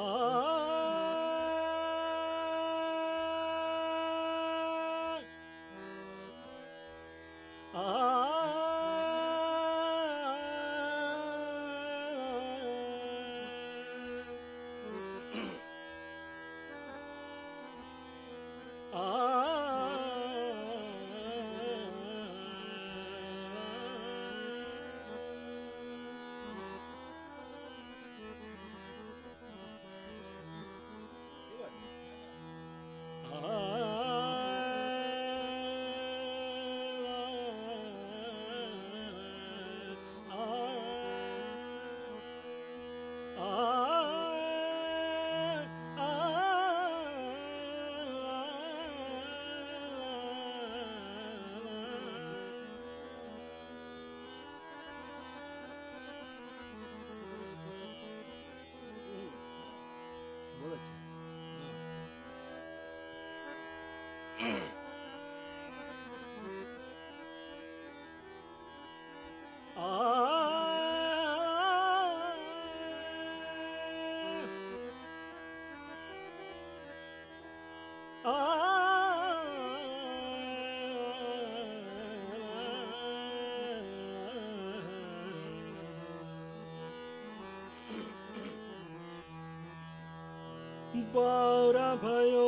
Ah. भय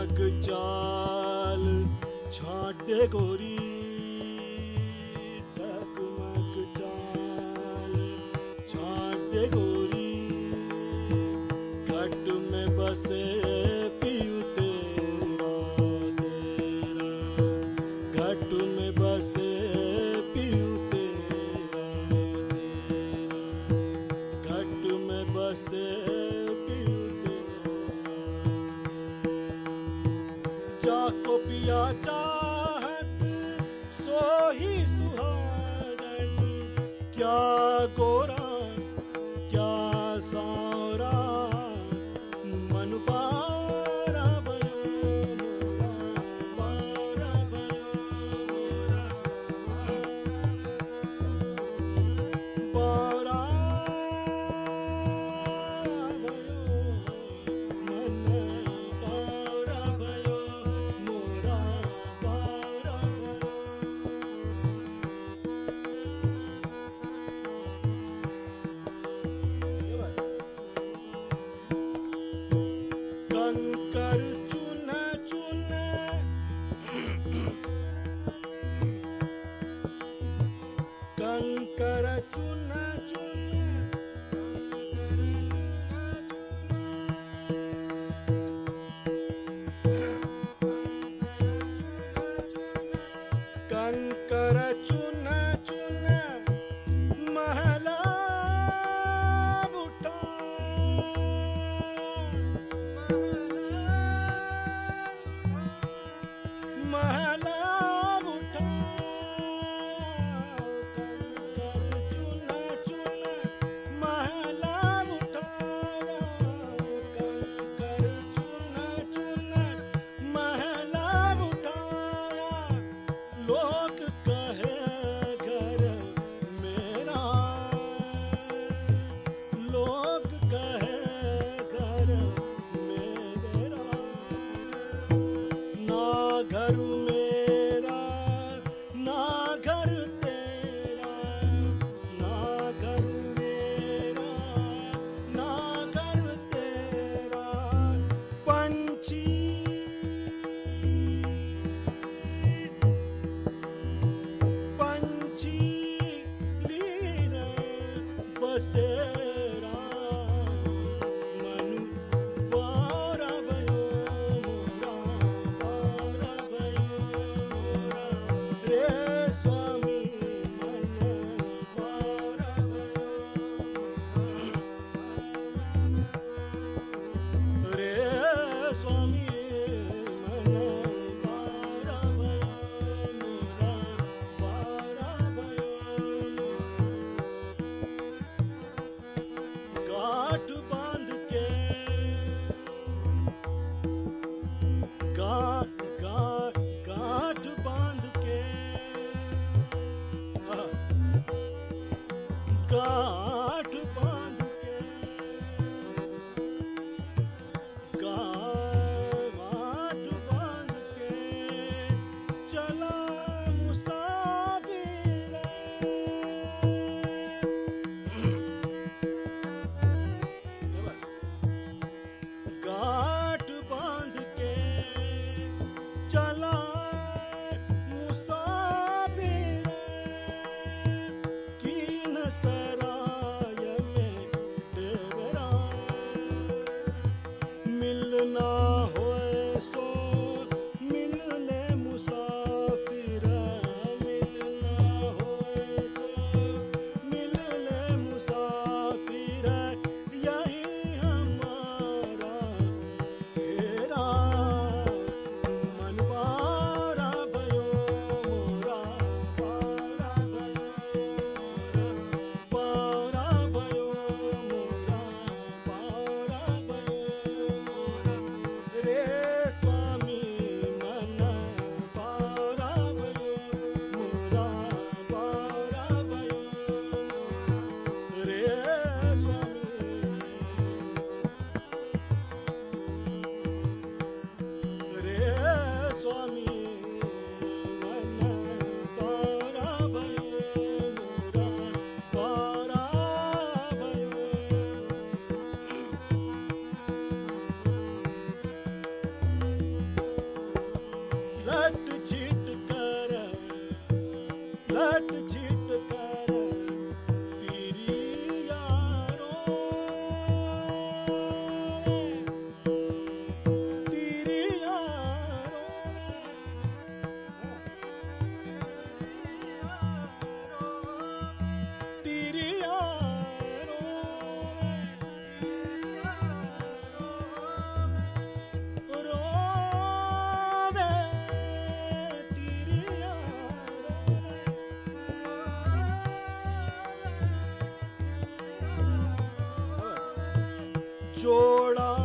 डगमग चाल छाटे गोरी पिया चाहत जोड़ा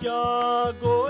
क्या गो